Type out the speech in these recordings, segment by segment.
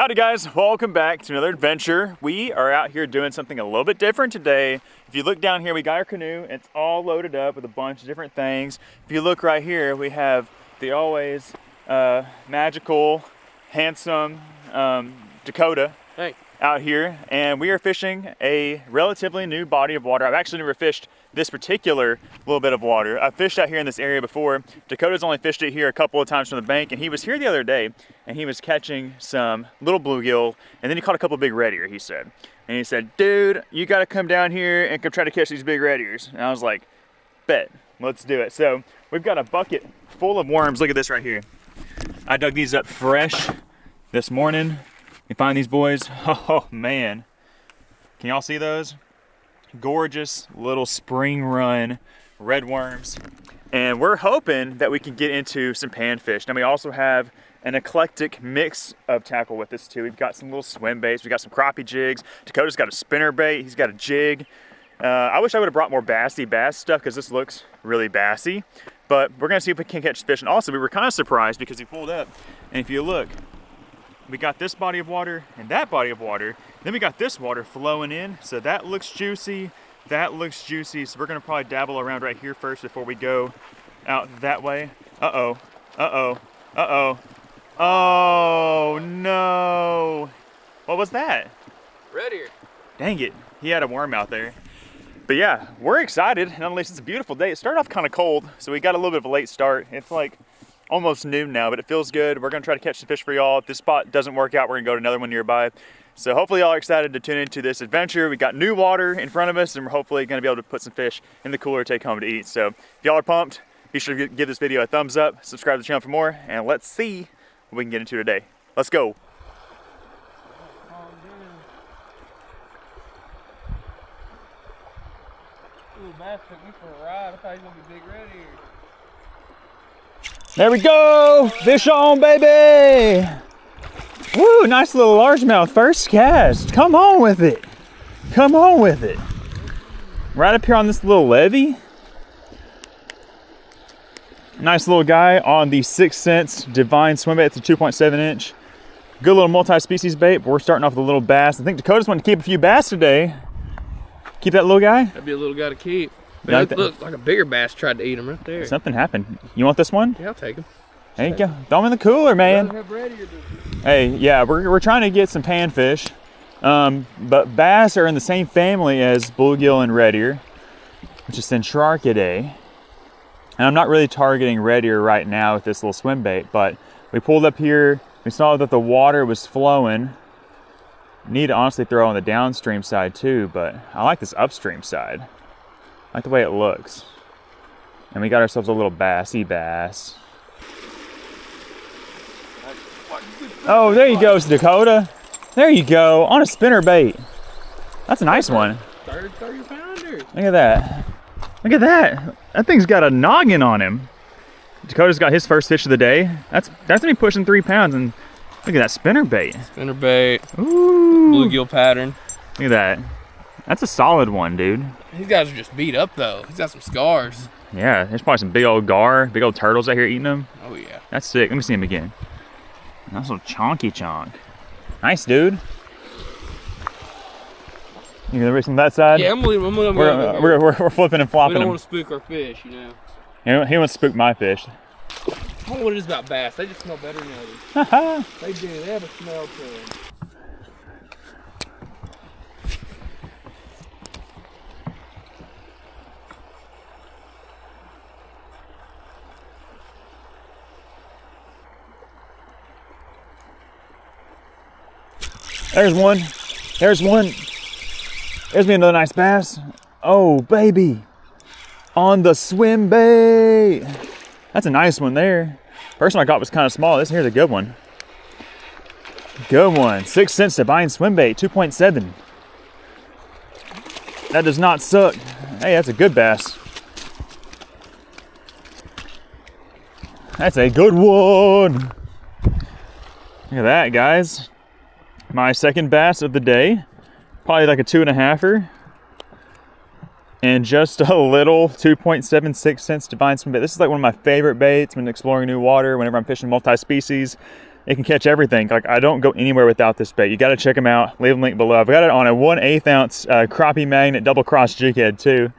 Howdy guys, welcome back to another adventure. We are out here doing something a little bit different today. If you look down here, we got our canoe. It's all loaded up with a bunch of different things. If you look right here, we have the always uh, magical, handsome um, Dakota Hey. out here. And we are fishing a relatively new body of water. I've actually never fished this particular little bit of water. I've fished out here in this area before. Dakota's only fished it here a couple of times from the bank, and he was here the other day, and he was catching some little bluegill, and then he caught a couple big red ear, he said. And he said, dude, you gotta come down here and come try to catch these big red ears. And I was like, bet, let's do it. So we've got a bucket full of worms. Look at this right here. I dug these up fresh this morning. You find these boys? Oh man. Can y'all see those? Gorgeous little spring run red worms. And we're hoping that we can get into some panfish. Now we also have an eclectic mix of tackle with us too. We've got some little swim baits, we've got some crappie jigs. Dakota's got a spinner bait, he's got a jig. Uh, I wish I would have brought more bassy bass stuff because this looks really bassy. But we're gonna see if we can catch fish. And also we were kind of surprised because he pulled up and if you look, we got this body of water and that body of water. Then we got this water flowing in. So that looks juicy. That looks juicy. So we're gonna probably dabble around right here first before we go out that way. Uh-oh, uh-oh, uh-oh. Oh no. What was that? Red ear. Dang it, he had a worm out there. But yeah, we're excited. Nonetheless, it's a beautiful day. It started off kind of cold, so we got a little bit of a late start. It's like almost noon now, but it feels good. We're gonna try to catch some fish for y'all. If this spot doesn't work out, we're gonna go to another one nearby. So hopefully y'all are excited to tune into this adventure. We got new water in front of us, and we're hopefully gonna be able to put some fish in the cooler to take home to eat. So if y'all are pumped, be sure to give this video a thumbs up, subscribe to the channel for more, and let's see what we can get into today. Let's go. Ooh, bass took me for a ride. I thought he was gonna be big red ear. There we go! Fish on, baby! Woo, nice little largemouth first cast. Come on with it. Come on with it. Right up here on this little levee. Nice little guy on the 6th Sense Divine Swim Bait. It's a 2.7 inch. Good little multi-species bait, but we're starting off with a little bass. I think Dakota's wanting to keep a few bass today. Keep that little guy? That'd be a little guy to keep. But like it looked like a bigger bass tried to eat him right there. Something happened. You want this one? Yeah, I'll take him. There you go. Throw him in the cooler, man. Hey, yeah, we're, we're trying to get some panfish. Um, but bass are in the same family as bluegill and red ear, which is Centrarchidae. And I'm not really targeting red ear right now with this little swim bait, but we pulled up here, we saw that the water was flowing. Need to honestly throw on the downstream side too, but I like this upstream side. I like the way it looks. And we got ourselves a little bassy bass. Oh, there you go, Dakota. There you go, on a spinner bait. That's a nice one. 30, 30 pounder. Look at that. Look at that. That thing's got a noggin on him. Dakota's got his first fish of the day. That's that's me pushing three pounds, and look at that spinner bait. Spinner bait. Ooh. Bluegill pattern. Look at that. That's a solid one, dude. These guys are just beat up though. He's got some scars. Yeah, there's probably some big old gar, big old turtles out here eating them. Oh yeah. That's sick. Let me see him again. Nice little chonky chonk. Nice, dude. You gonna race on that side? Yeah, I'm leaving. I'm leaving. We're, uh, we're, we're, we're flipping and flopping. we don't want to spook our fish, you know. He, he wants to spook my fish. I don't know what it is about bass. They just smell better than others. They do. They have a smell to them. There's one. There's one. There's me another nice bass. Oh, baby. On the swim bait. That's a nice one there. First one I got was kind of small. This here's a good one. Good one. Sixth Sense Divine swim bait. 2.7. That does not suck. Hey, that's a good bass. That's a good one. Look at that, guys. My second bass of the day. Probably like a two and a halfer. And just a little 2.7 6th Sense Divine swim bait. This is like one of my favorite baits when exploring new water, whenever I'm fishing multi species. it can catch everything. Like I don't go anywhere without this bait. You got to check them out. Leave a link below. I've got it on a 1 8 ounce uh, crappie magnet double cross jig head too.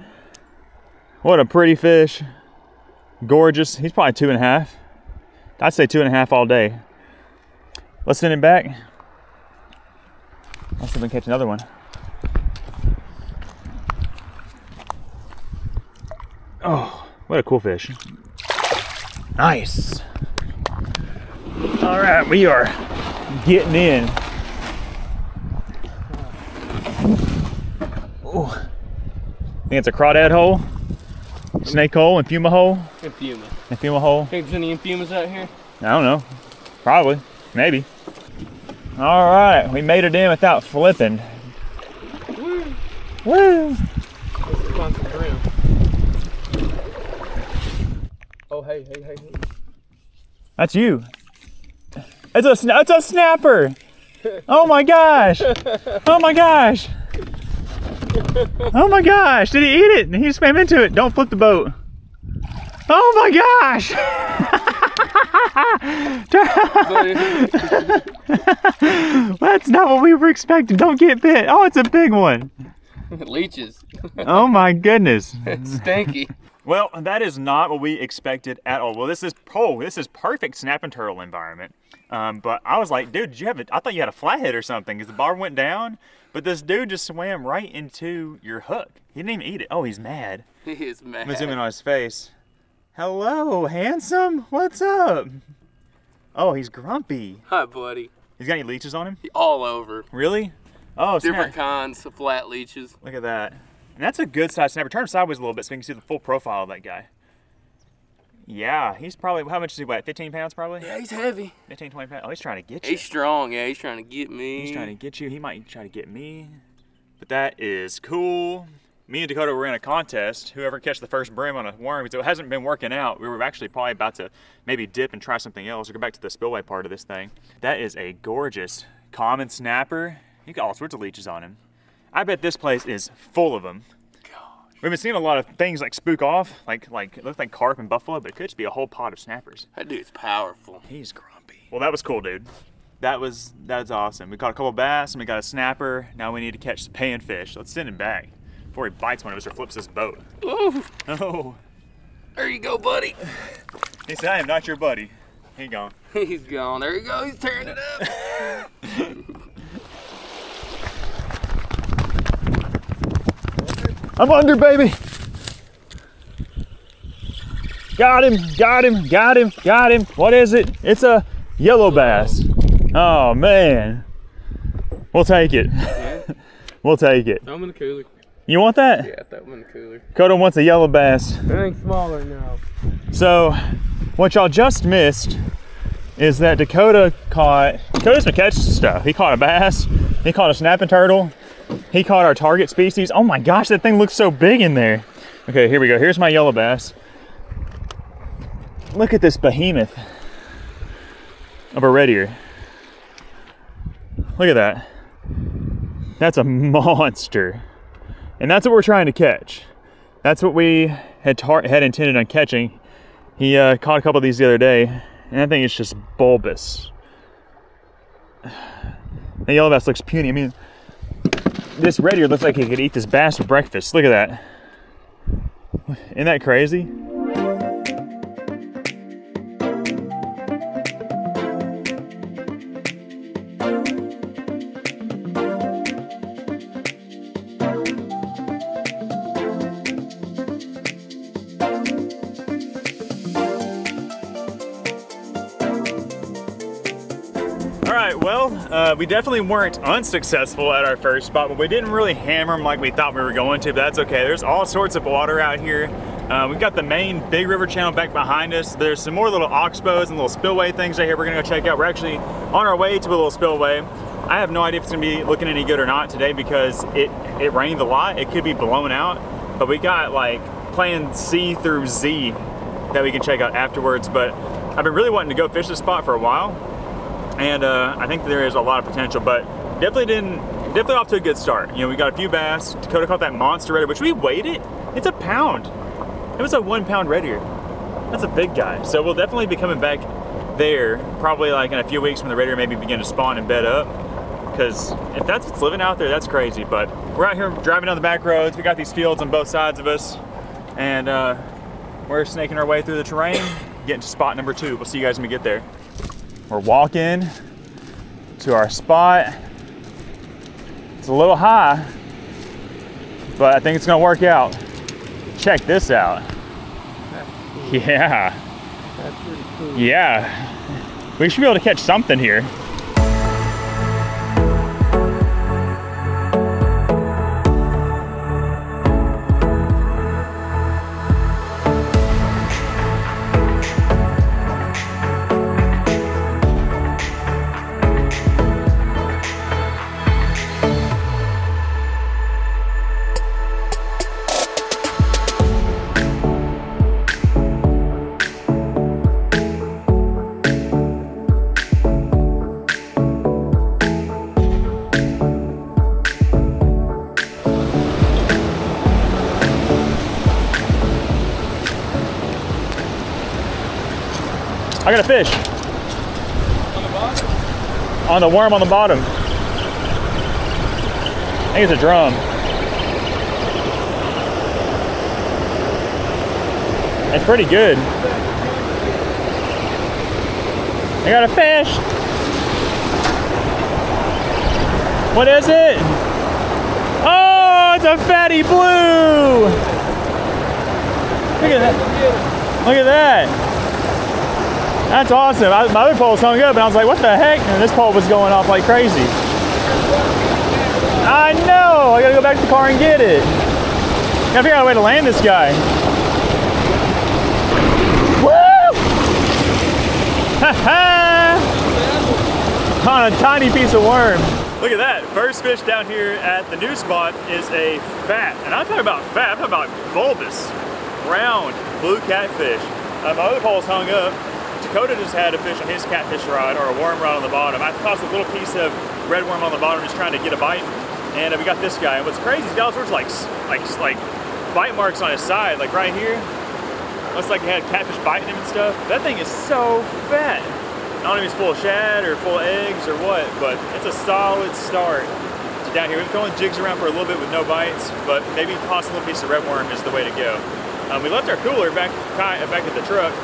What a pretty fish. Gorgeous. He's probably two and a half. I'd say two and a half all day. Let's send him back. Let's see if we can catch another one. Oh, what a cool fish. Nice. All right, we are getting in. Oh, think it's a crawdad hole, snake hole, and fuma hole, Infuma. and fuma hole. Think there's any infumas out here? I don't know. Probably. Maybe. All right, we made it in without flipping. Woo! Woo! Let's some brim. Oh, hey, hey, hey, hey. That's you. It's a sna- it's a snapper. Oh my gosh. Oh my gosh. Oh my gosh. Did he eat it? And he swam into it. Don't flip the boat. Oh my gosh. That's not what we were expecting. Don't get bit. Oh, it's a big one. Leeches. Oh my goodness. It's stinky. Well, that is not what we expected at all. Well, this is oh, this is perfect snapping turtle environment. Um, but I was like, dude, did you have a, I thought you had a flathead or something because the bar went down. But this dude just swam right into your hook. He didn't even eat it. Oh, he's mad. He is mad. I'm zoom in on his face. Hello, handsome. What's up? Oh, he's grumpy. Hi, buddy. He's got any leeches on him? All over. Really? Oh, Different snap. kinds of flat leeches. Look at that. And that's a good size snapper. Turn him sideways a little bit so we can see the full profile of that guy. Yeah, he's probably, how much is he weigh? 15 pounds probably? Yeah, he's heavy. 15, 20 pounds. Oh, he's trying to get you. He's strong. Yeah, he's trying to get me. He's trying to get you. He might try to get me. But that is cool. Me and Dakota were in a contest. Whoever catch the first brim on a worm, so it hasn't been working out. We were actually probably about to maybe dip and try something else or go back to the spillway part of this thing. That is a gorgeous common snapper. You got all sorts of leeches on him. I bet this place is full of them. Gosh. We've been seeing a lot of things like spook off, like like it looks like carp and buffalo, but it could just be a whole pot of snappers. That dude's powerful. He's grumpy. Well, that was cool, dude. That was that's awesome. We caught a couple bass and we got a snapper. Now we need to catch some panfish. Let's send him back before he bites one of us or flips this boat. Ooh, Oh, there you go, buddy. he said, "I am not your buddy." He gone. He's gone. There you go. He's tearing it up. I'm under, baby. Got him, got him, got him, got him. What is it? It's a yellow bass. Oh man. We'll take it. Yeah. We'll take it. I'm in the cooler. You want that? Yeah, that one cooler. Coda wants a yellow bass. Anything smaller now. So, what y'all just missed is that Dakota caught, Dakota's been catching stuff. He caught a bass, he caught a snapping turtle, he caught our target species. Oh my gosh, that thing looks so big in there. Okay, here we go. Here's my yellow bass. Look at this behemoth of a red ear. Look at that. That's a monster. And that's what we're trying to catch. That's what we had tar- had intended on catching. He uh, caught a couple of these the other day, and I think it's just bulbous. The yellow bass looks puny. I mean, this red ear looks like he could eat this bass for breakfast. Look at that. Isn't that crazy? Well, uh, we definitely weren't unsuccessful at our first spot, but we didn't really hammer them like we thought we were going to, but that's okay. There's all sorts of water out here. Uh, we've got the main Big River channel back behind us. There's some more little oxbows and little spillway things right here we're gonna go check out. We're actually on our way to a little spillway. I have no idea if it's gonna be looking any good or not today because it, it rained a lot. It could be blown out, but we got like plan C through Z that we can check out afterwards. But I've been really wanting to go fish this spot for a while and uh, I think there is a lot of potential, but definitely didn't, definitely off to a good start. You know, we got a few bass. Dakota caught that monster red ear, which we weighed it. It's a pound. It was a one pound red ear. That's a big guy. So we'll definitely be coming back there, probably like in a few weeks when the radiator maybe begin to spawn and bed up. Because if that's what's living out there, that's crazy. But we're out here driving down the back roads. We got these fields on both sides of us. And uh, we're snaking our way through the terrain, getting to spot number two. We'll see you guys when we get there. We're walking to our spot. It's a little high, but I think it's gonna work out. Check this out. Yeah, That's pretty cool. yeah. We should be able to catch something here. A fish On the bottom? on the worm on the bottom. I think it's a drum. It's pretty good. I got a fish. What is it? Oh, it's a fatty blue. Look at that. Look at that. That's awesome. I, my other pole was hung up, and I was like, what the heck? And this pole was going off like crazy. I know. I gotta go back to the car and get it. Gotta figure out a way to land this guy. Woo! Ha ha! On a tiny piece of worm. Look at that. First fish down here at the new spot is a fat, and I'm talking about fat, I'm talking about bulbous, round, blue catfish. Uh, my other pole's hung up. Dakota just had a fish on his catfish rod, or a worm rod on the bottom. I tossed a little piece of red worm on the bottom, just trying to get a bite. And uh, we got this guy. And what's crazy, he's got all sorts of like, like, like bite marks on his side, like right here. Looks like he had catfish biting him and stuff. That thing is so fat. I don't know if he's full of shad or full of eggs or what, but it's a solid start down here. We've been throwing jigs around for a little bit with no bites, but maybe toss a little piece of red worm is the way to go. Um, we left our cooler back back at the truck,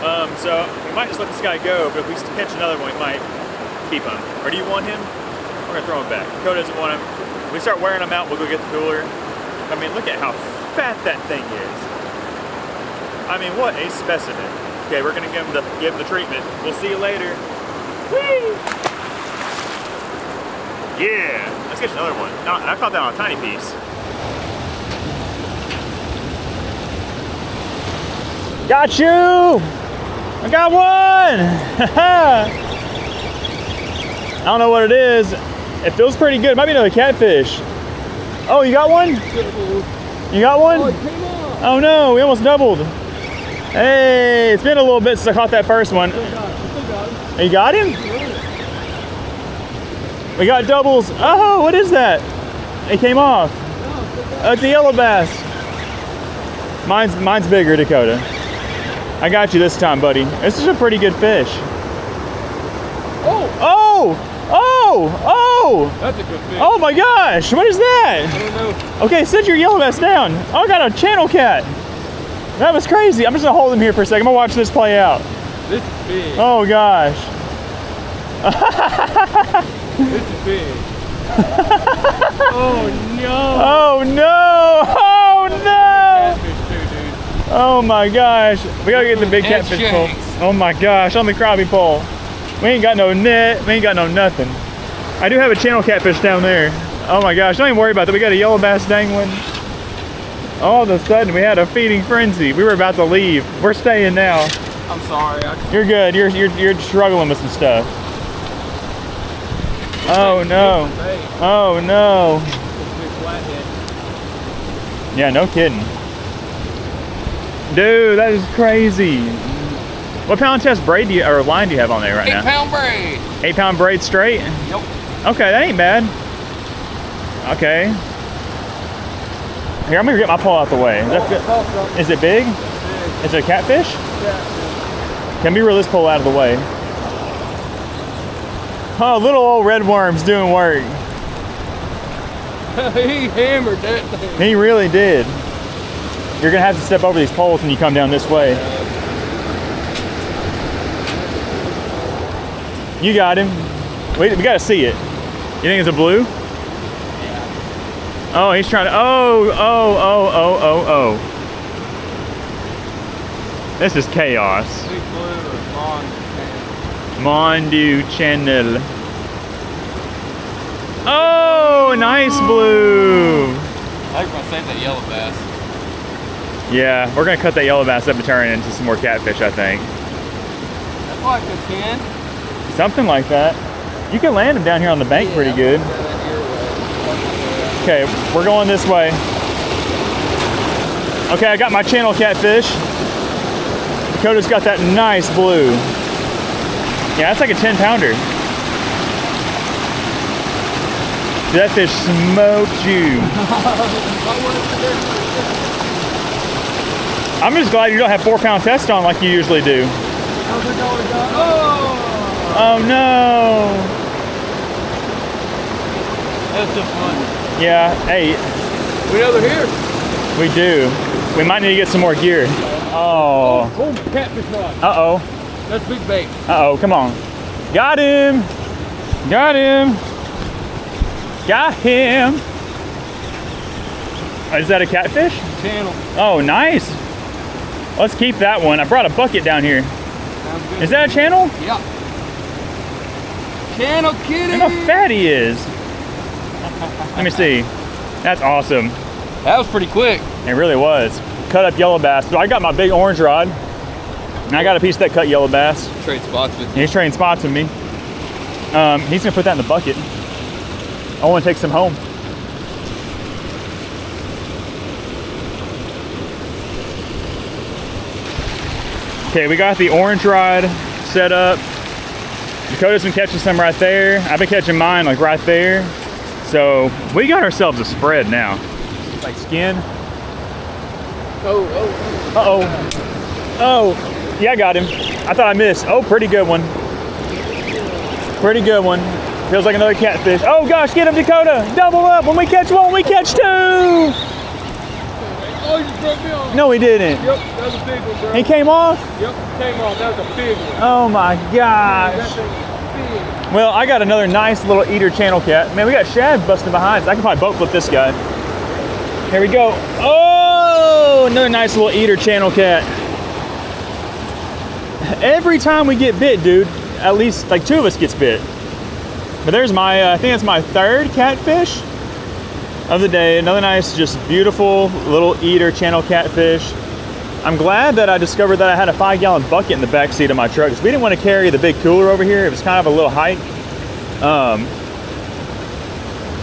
um, so we might just let this guy go, but if we catch another one, we might keep him. Or do you want him? We're gonna throw him back. Dakota doesn't want him. When we start wearing him out, we'll go get the cooler. I mean, look at how fat that thing is. I mean, what a specimen. Okay, we're gonna give him the give him the treatment. We'll see you later. Whee! Yeah, let's get another one. I caught that on a tiny piece. Got you! I got one! I don't know what it is. It feels pretty good. It might be another catfish. Oh, you got one? You got one? Oh, it came off. Oh no, we almost doubled. Hey, it's been a little bit since I caught that first one. Still got it. Still got it. You got him? We got doubles. Oh, what is that? It came off. Oh, it's a yellow bass. Mine's mine's bigger, Dakota. I got you this time, buddy. This is a pretty good fish. Oh, Oh! Oh! Oh! that's a good fish. Oh my gosh! What is I that? don't know. Okay, sit your yellow bass down. Oh, I got a channel cat. That was crazy. I'm just gonna hold him here for a second. I'm gonna watch this play out. This is big. Oh gosh. This is big. oh no. Oh no! Oh no! Catfish too, dude. Oh my gosh. We gotta get the big catfish pole. Oh my gosh, on the crappie pole. We ain't got no net. We ain't got no nothing. I do have a channel catfish down there. Oh my gosh, don't even worry about that. We got a yellow bass dangling. All of a sudden, we had a feeding frenzy. We were about to leave. We're staying now. I'm sorry. You're good. You're you're you're struggling with some stuff. Oh no. Oh no. this big flathead. Yeah, no kidding. Dude, that is crazy. What pound test braid do you, or line do you have on there right Eight now? pound braid. Eight pound braid straight? Yep. Okay, that ain't bad. Okay. Here, I'm gonna get my pole out the way. Is, that? Is it big? Is it a catfish? Yeah. Can we reel this pole out of the way? Oh, little old red worm's doing work. he hammered that thing. He really did. You're gonna have to step over these poles when you come down this way. You got him. Wait, we gotta see it. You think it's a blue? Oh, he's trying to. Oh, oh, oh, oh, oh, oh. This is chaos. Big blue or. Mondu channel. Oh, nice blue. I think gonna save that yellow bass. Yeah, we're gonna cut that yellow bass up and turn it into some more catfish, I think. That's like a 10. Something like that. You can land them down here on the bank pretty good. Okay, we're going this way. Okay, I got my channel catfish. Dakota's got that nice blue. Yeah, that's like a 10 pounder. That fish smoked you. I'm just glad you don't have four pound test on like you usually do. Oh! Oh no. That's just fun. Yeah, hey, We know they're here. we do. We might need to get some more gear. Oh, Oh, catfish rod. uh-oh. That's big bait. Uh-oh, come on. Got him. Got him. Got him. Is that a catfish? Channel. Oh, nice. Let's keep that one. I brought a bucket down here. Is that a channel? Yeah. Channel kitty. Look how fat he is. Let me see. That's awesome. That was pretty quick. It really was. Cut up yellow bass. So I got my big orange rod. And I got a piece that cut yellow bass. Trade spots with And he's trading spots with me. Um, he's gonna put that in the bucket. I wanna take some home. Okay, we got the orange rod set up. Dakota's been catching some right there. I've been catching mine like right there. So we got ourselves a spread now. Like skin. Oh, oh, oh, Uh-oh. Oh, yeah, I got him. I thought I missed. Oh, pretty good one. Pretty good one. Feels like another catfish. Oh gosh, get him, Dakota. Double up. When we catch one, we catch two. Oh. You just broke me off. No, he didn't. Yep, that was a big one, bro. He came off. Yep, came off. That was a big one. Oh my gosh. thing was big. Well, I got another nice little eater channel cat. Man, we got shad busting behind. us. I can probably boat flip this guy. Here we go. Oh, another nice little eater channel cat. Every time we get bit, dude, at least like two of us gets bit. But there's my, uh, I think it's my third catfish of the day. Another nice, just beautiful little eater channel catfish. I'm glad that I discovered that I had a five gallon bucket in the back seat of my truck because we didn't want to carry the big cooler over here. It was kind of a little hike. Um,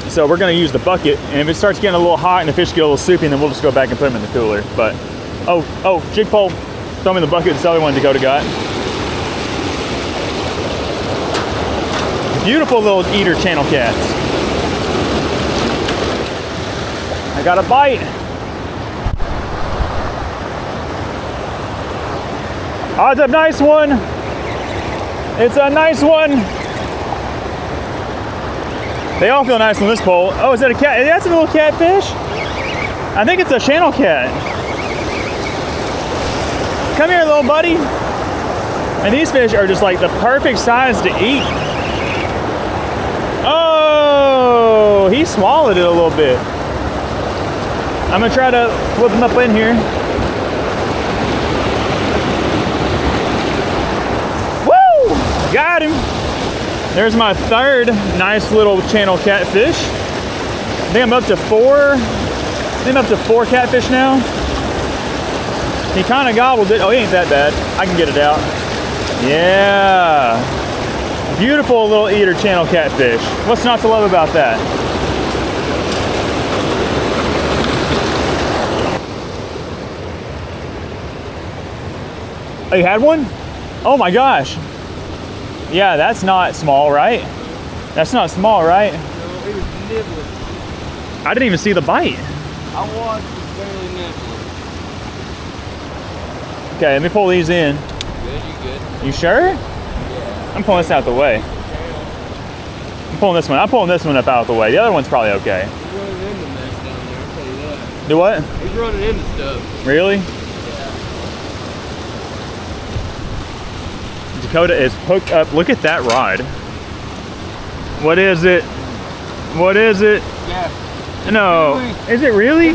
so we're going to use the bucket, and if it starts getting a little hot and the fish get a little soupy, then we'll just go back and put them in the cooler. But oh, oh, jig pole, throw me in the bucket. It's the other one Dakota got. Beautiful little eater channel cats. I got a bite. Oh, it's a nice one. It's a nice one. They all feel nice on this pole. Oh, is that a cat? That's a little catfish. I think it's a channel cat. Come here, little buddy. And these fish are just like the perfect size to eat. Oh, he swallowed it a little bit. I'm gonna try to flip him up in here. Woo! Got him. There's my third nice little channel catfish. I think I'm up to four. I think I'm up to four catfish now. He kind of gobbled it. Oh, he ain't that bad. I can get it out. Yeah. Beautiful little eater channel catfish. What's not to love about that? Oh, you had one? Oh my gosh. Yeah, that's not small, right? That's not small, right? No, he was nibbling. I didn't even see the bite. I watched him barely nibbling. Okay, let me pull these in. good. You good? You sure? Yeah. I'm pulling this out the way. I'm pulling this one. I'm pulling this one up out of the way. The other one's probably okay. He's running into mess down there. I'll tell you that. Do what? He's running into stuff. Really? Yeah. Dakota is hooked up. Look at that rod. What is it? What is it? Yeah. No. Is it really?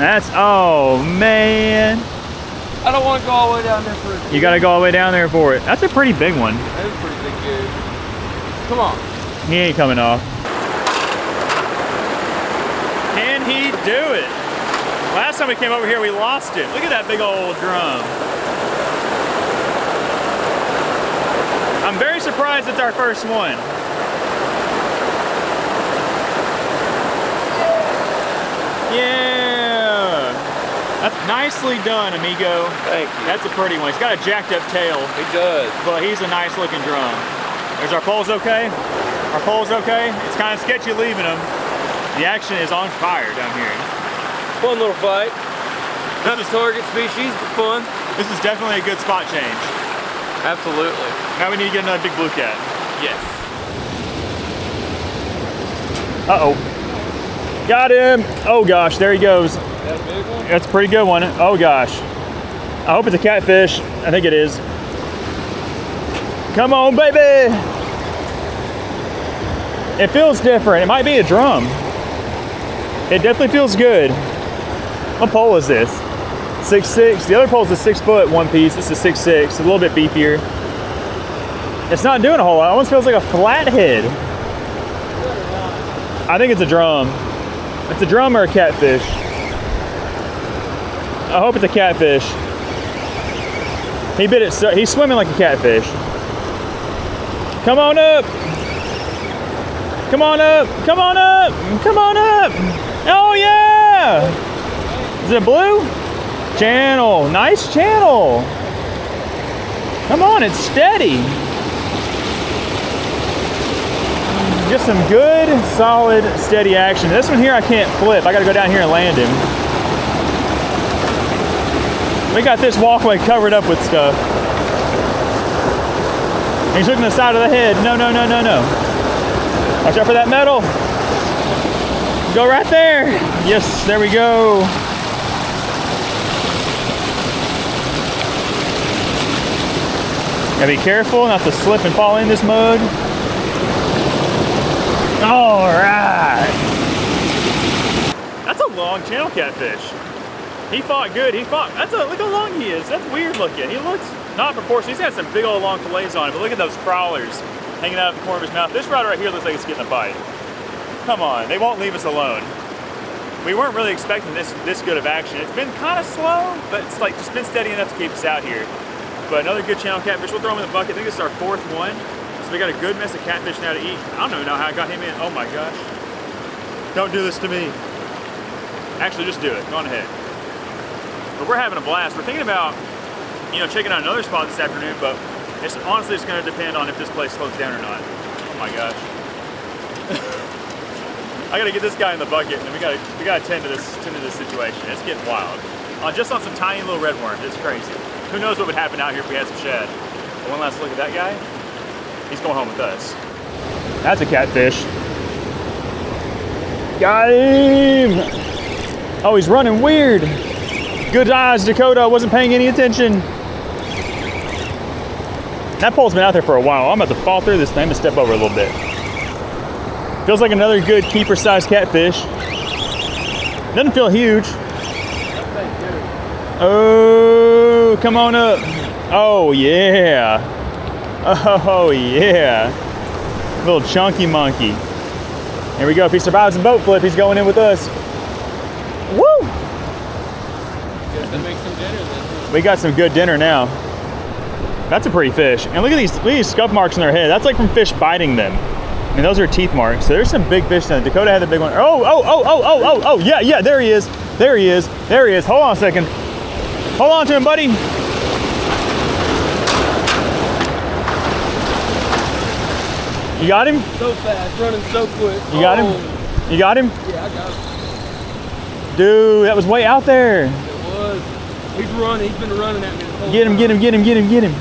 That's, oh man. I don't want to go all the way down there for it. You gotta go all the way down there for it. That's a pretty big one. That is a pretty big goo. Come on. He ain't coming off. Can he do it? Last time we came over here, we lost it. Look at that big old drum. I'm very surprised it's our first one. Yeah. That's nicely done, amigo. Thank you. That's a pretty one. He's got a jacked up tail, He does. but he's a nice looking drum. There's our poles okay? Our poles okay? It's kind of sketchy leaving them. The action is on fire down here. Fun little fight. Not the target species, but fun. This is definitely a good spot change. Absolutely. Now we need to get another big blue cat. Yes. Uh-oh. Got him. Oh gosh, there he goes. That a big one? That's a pretty good one. Oh gosh. I hope it's a catfish. I think it is. Come on, baby. It feels different. It might be a drum. It definitely feels good. What pole is this? Six six. The other pole's a six foot one piece. This is six six. A little bit beefier. It's not doing a whole lot. It almost feels like a flathead. I think it's a drum. It's a drum or a catfish. I hope it's a catfish. He bit it. So, he's swimming like a catfish. Come on up. Come on up. Come on up. Come on up. Oh yeah. Is it blue? Channel. Nice channel. Come on, it's steady. Just some good, solid, steady action. This one here I can't flip. I gotta go down here and land him. We got this walkway covered up with stuff. He's looking the side of the head. No, no, no, no, no. Watch out for that metal. Go right there. Yes, there we go. Gotta be careful not to slip and fall in this mud. All right. That's a long channel catfish. He fought good. He fought. That's a look how long he is. That's weird looking. He looks not proportional. He's got some big old long fillets on him. But look at those crawlers hanging out of the corner of his mouth. This rod right here looks like it's getting a bite. Come on, they won't leave us alone. We weren't really expecting this this good of action. It's been kind of slow, but it's like just been steady enough to keep us out here. But another good channel catfish. We'll throw him in the bucket. I think this is our fourth one. So we got a good mess of catfish now to eat. I don't even know how I got him in. Oh my gosh. Don't do this to me. Actually, just do it. Go on ahead. But we're having a blast. We're thinking about, you know, checking out another spot this afternoon, but it's honestly it's going to depend on if this place slows down or not. Oh my gosh. I gotta get this guy in the bucket, and we gotta we gotta tend to this tend to this situation. It's getting wild. Uh, just on some tiny little red worms, it's crazy. Who knows what would happen out here if we had some shad? One last look at that guy. He's going home with us. That's a catfish. Got him! Oh, he's running weird. Good eyes, Dakota. I wasn't paying any attention. That pole's been out there for a while. I'm about to fall through this thing. Gonna step over a little bit. Feels like another good keeper-sized catfish. Doesn't feel huge. Oh, come on up. Oh, yeah. Oh, yeah. Little chunky monkey. Here we go. If he survives the boat flip, he's going in with us. Woo! We got some good dinner now. That's a pretty fish. And look at these, look at these scuff marks on their head. That's like from fish biting them. I mean, those are teeth marks. So there's some big fish down. Dakota had the big one. Oh, oh, oh, oh, oh, oh, oh, yeah, yeah, there he is. There he is. There he is. Hold on a second. Hold on to him, buddy. You got him? So fast, running so quick. You got him? Oh, You got him? Yeah, I got him. Dude, that was way out there. It was. He's running. He's been running at me. The whole Get him, time. get him, get him, get him, get him.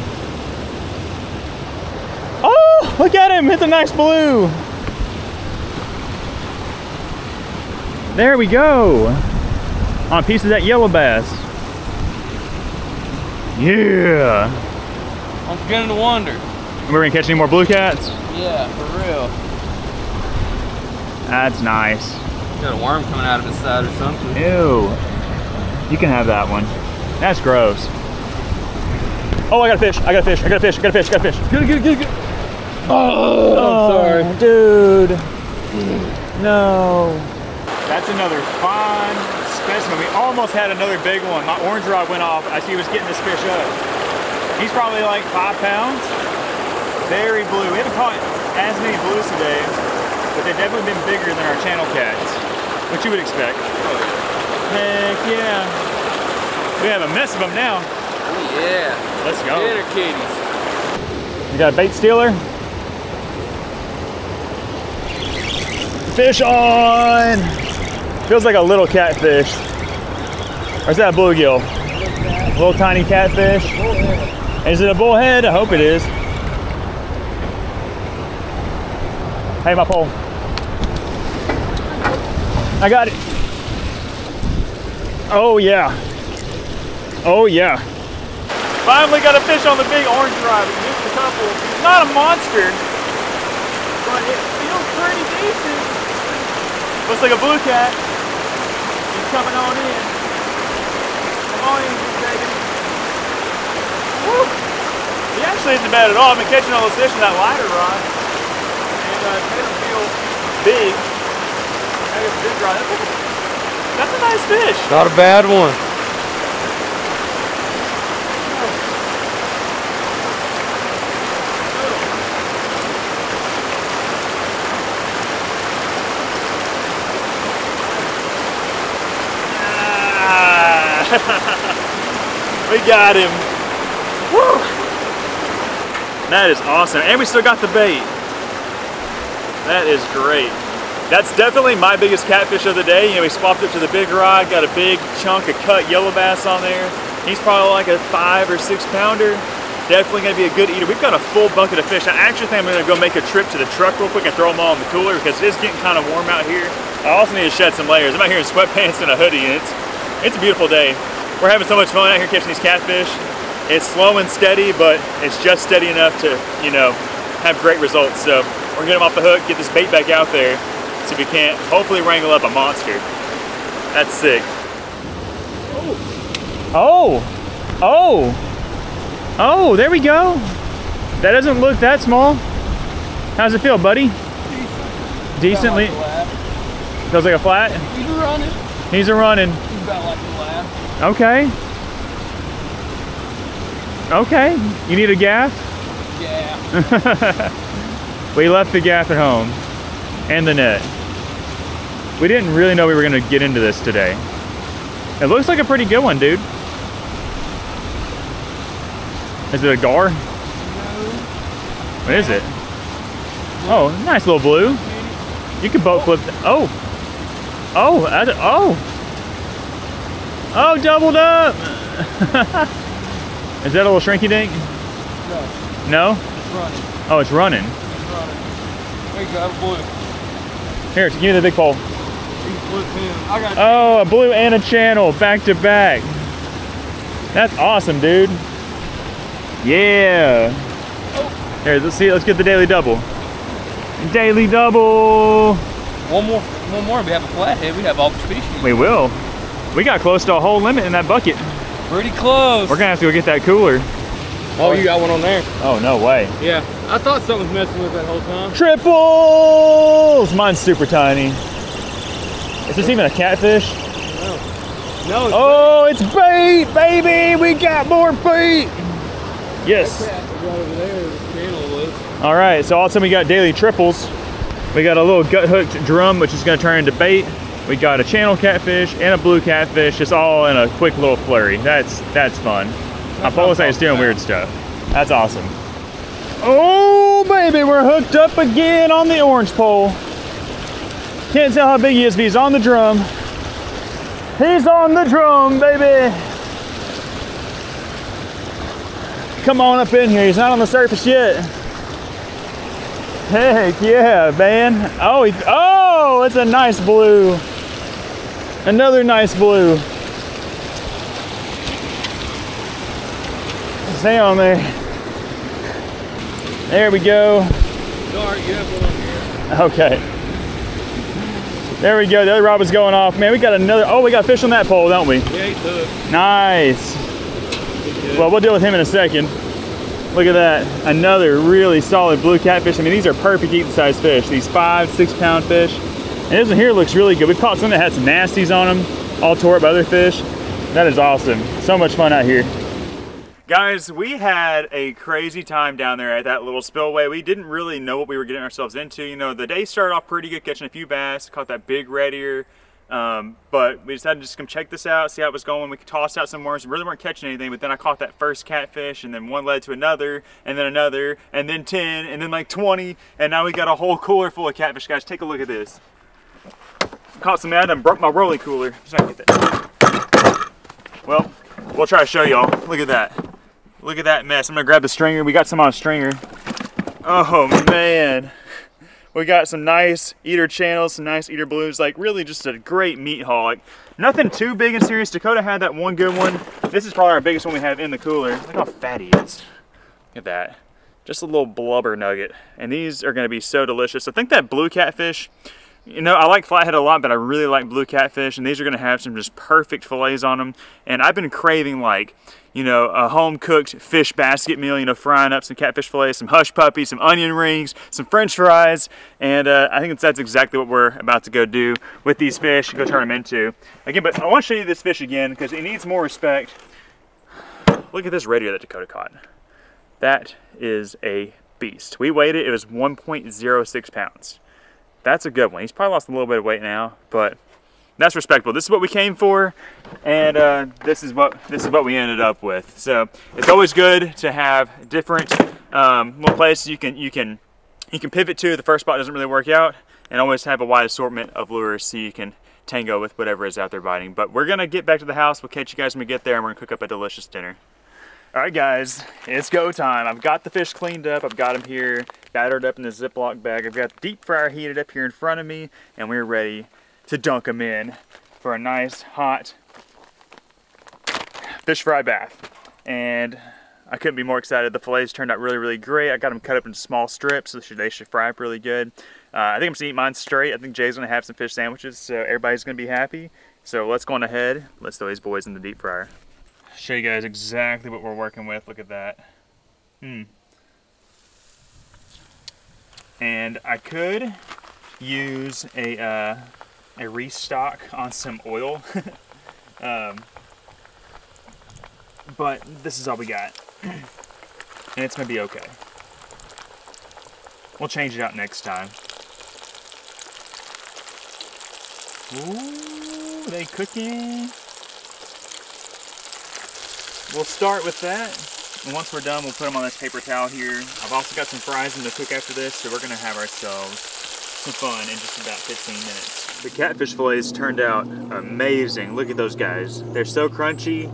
Oh, look at him. Hit the nice blue. There we go. On a piece of that yellow bass. Yeah. I'm beginning to wonder. We're gonna catch any more blue cats? Yeah, for real. That's nice. Got a worm coming out of his side or something. Ew. You can have that one. That's gross. Oh, I got a fish. I got a fish. I got a fish. I got a fish. I got a fish. Good, good, good, good. Oh, I'm sorry. dude. No. That's another fine specimen. We almost had another big one. My orange rod went off as he was getting this fish up. He's probably like five pounds. Very blue. We haven't caught as many blues today, but they've definitely been bigger than our channel cats, which you would expect. Heck yeah. We have a mess of them now. Oh, yeah. Let's go. Her kitties. You got a bait stealer? Fish on! Feels like a little catfish. Or is that a bluegill? Little tiny catfish. Is it a bullhead? I hope it is. Hey, my pole. I got it. Oh, yeah. Oh, yeah. Finally got a fish on the big orange rod. Missed a couple. He's not a monster, but it feels pretty decent. Looks like a blue cat. He's coming on in. Come on in, big baby. Woo! He actually isn't bad at all. I've been catching all those fish with that lighter rod. And uh, it's made him feel big. I guess a big rod. That's a nice fish. Not a bad one. Ah. we got him. Woo. That is awesome. And we still got the bait. That is great. That's definitely my biggest catfish of the day. You know, we swapped it to the big rod, got a big chunk of cut yellow bass on there. He's probably like a five or six pounder. Definitely gonna be a good eater. We've got a full bucket of fish. I actually think I'm gonna go make a trip to the truck real quick and throw them all in the cooler because it is getting kind of warm out here. I also need to shed some layers. I'm out here in sweatpants and a hoodie and it's, it's a beautiful day. We're having so much fun out here catching these catfish. It's slow and steady, but it's just steady enough to, you know, have great results. So we're gonna get them off the hook, get this bait back out there, see if we can't hopefully wrangle up a monster. That's sick. Oh, oh, oh, there we go. That doesn't look that small. How's it feel, buddy? Decently. Feels like a flat. He's running. He's a running. About like the last. Okay. Okay. You need a gaff? Yeah. We left the gaff at home and the net. We didn't really know we were gonna get into this today. It looks like a pretty good one, dude. Is it a gar? No. What is it? Oh, nice little blue. You can boat flip. Oh, oh, I oh, oh, doubled up. is that a little shrinky dink? No, No. it's running. Oh, it's running. It's running. There you go. Have a blue. Here, give me the big pole. Blue too. I got. Oh, a blue and a channel back to back. That's awesome, dude. Yeah. Here, let's see. Let's get the daily double. Daily double. one more. One more. and We have a flathead. We have all the species. We will. We got close to a whole limit in that bucket. Pretty close. We're gonna have to go get that cooler. Oh, you got one on there. Oh no way. Yeah. I thought something was messing with that whole time. Triples. Mine's super tiny. Is this even a catfish? No. It's Oh, it's bait, baby. We got more bait. Yes. Right over there. The channel was. All right, so all of a sudden we got daily triples. We got a little gut hooked drum, which is gonna turn into bait. We got a channel catfish and a blue catfish, just all in a quick little flurry. That's that's fun. My I'm is doing weird stuff. That's awesome. Oh baby, we're hooked up again on the orange pole. Can't tell how big he is, but he's on the drum. He's on the drum, baby. come on up in here. He's not on the surface yet. Heck yeah, man. Oh, he, oh, it's a nice blue. Another nice blue. Stay on there. There we go. Sorry, you have one here. Okay. There we go. The other rod was going off. Man, we got another. Oh, we got fish on that pole, don't we? Yeah. Nice. Well, we'll deal with him in a second. Look at that. Another really solid blue catfish. I mean, these are perfect eating size fish. These five, six pound fish. And this one here looks really good. We've caught some that had some nasties on them, all tore up other fish. That is awesome. So much fun out here. Guys, we had a crazy time down there at that little spillway. We didn't really know what we were getting ourselves into. You know, the day started off pretty good, catching a few bass, caught that big red ear. Um, but we decided to just come check this out, see how it was going. We tossed out some worms, really weren't catching anything, but then I caught that first catfish, and then one led to another, and then another, and then 10, and then like 20, and now we got a whole cooler full of catfish. Guys, take a look at this. Caught some mad and broke my rolling cooler. I get that. Well, we'll try to show y'all. Look at that. Look at that mess. I'm gonna grab the stringer. We got some on a stringer. Oh man. We got some nice eater channels, some nice eater blues, like really just a great meat haul. Like nothing too big and serious. Dakota had that one good one. This is probably our biggest one we have in the cooler. Look how fat he is. Look at that. Just a little blubber nugget. And these are gonna be so delicious. I think that blue catfish, you know, I like flathead a lot, but I really like blue catfish, and these are gonna have some just perfect fillets on them. And I've been craving like, you know, a home cooked fish basket meal, you know, frying up some catfish fillets, some hush puppies, some onion rings, some french fries, and uh, I think that's exactly what we're about to go do with these fish, go turn them into. Again, but I want to show you this fish again because it needs more respect. Look at this redear that Dakota caught. That is a beast. We weighed it, it was 1.06 pounds. That's a good one. He's probably lost a little bit of weight now, but that's respectable. This is what we came for, and uh, this is what this is what we ended up with. So it's always good to have different um, little places you can you can you can pivot to. The first spot doesn't really work out, and always have a wide assortment of lures so you can tango with whatever is out there biting. But we're gonna get back to the house. We'll catch you guys when we get there, and we're gonna cook up a delicious dinner. All right, guys, it's go time. I've got the fish cleaned up. I've got them here, battered up in the Ziploc bag. I've got the deep fryer heated up here in front of me, and we're ready to dunk them in for a nice hot fish fry bath. And I couldn't be more excited. The fillets turned out really, really great. I got them cut up into small strips, so they should fry up really good. Uh, I think I'm just gonna eat mine straight. I think Jay's gonna have some fish sandwiches, so everybody's gonna be happy. So let's go on ahead. Let's throw these boys in the deep fryer. Show you guys exactly what we're working with. Look at that. Hmm. And I could use a uh, a restock on some oil. um, but this is all we got. and it's gonna be okay. We'll change it out next time. Ooh, they cooking. We'll start with that. And once we're done, we'll put them on this paper towel here. I've also got some fries in the cook after this, so we're gonna have ourselves some fun in just about 15 minutes. The catfish fillets turned out amazing. Look at those guys. They're so crunchy,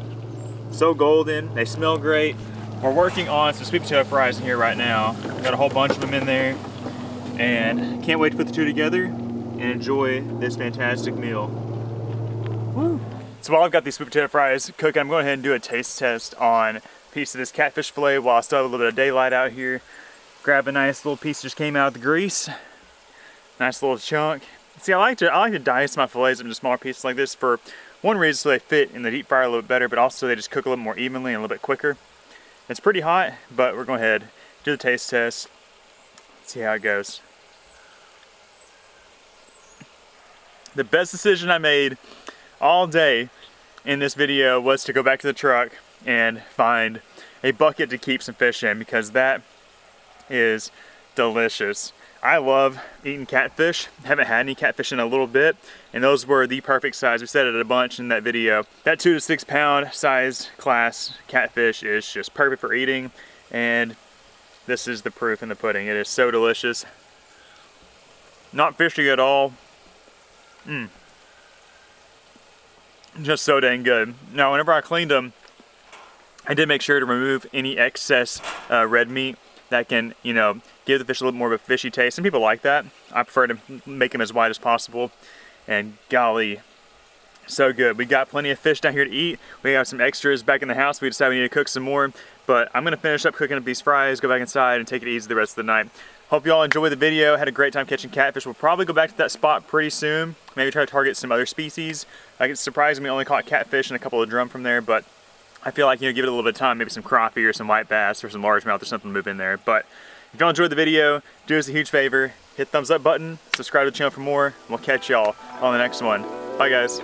so golden, they smell great. We're working on some sweet potato fries in here right now. Got a whole bunch of them in there. And can't wait to put the two together and enjoy this fantastic meal. Woo. So while I've got these sweet potato fries cooking, I'm going ahead and do a taste test on a piece of this catfish fillet while I still have a little bit of daylight out here. Grab a nice little piece just came out of the grease. Nice little chunk. See, I like to I like to dice my fillets into smaller pieces like this for one reason so they fit in the deep fryer a little bit better, but also they just cook a little more evenly and a little bit quicker. It's pretty hot, but we're going ahead do the taste test. See how it goes. The best decision I made all day in this video was to go back to the truck and find a bucket to keep some fish in because that is delicious. I love eating catfish. Haven't had any catfish in a little bit, and those were the perfect size. We said it a bunch in that video. That two to six pound size class catfish is just perfect for eating, and this is the proof in the pudding. It is so delicious. Not fishy at all. Mmm just so dang good. Now, whenever I cleaned them, I did make sure to remove any excess uh, red meat that can, you know, give the fish a little more of a fishy taste. Some people like that. I prefer to make them as white as possible. And golly, so good. We got plenty of fish down here to eat. We have some extras back in the house. We decided we need to cook some more. But I'm gonna finish up cooking up these fries, go back inside and take it easy the rest of the night. Hope you all enjoyed the video. Had a great time catching catfish. We'll probably go back to that spot pretty soon. Maybe try to target some other species. Like it's surprising we only caught catfish and a couple of drum from there, but I feel like, you know, give it a little bit of time, maybe some crappie or some white bass or some largemouth or something to move in there. But if y'all enjoyed the video, do us a huge favor, hit thumbs up button, subscribe to the channel for more, and we'll catch y'all on the next one. Bye guys.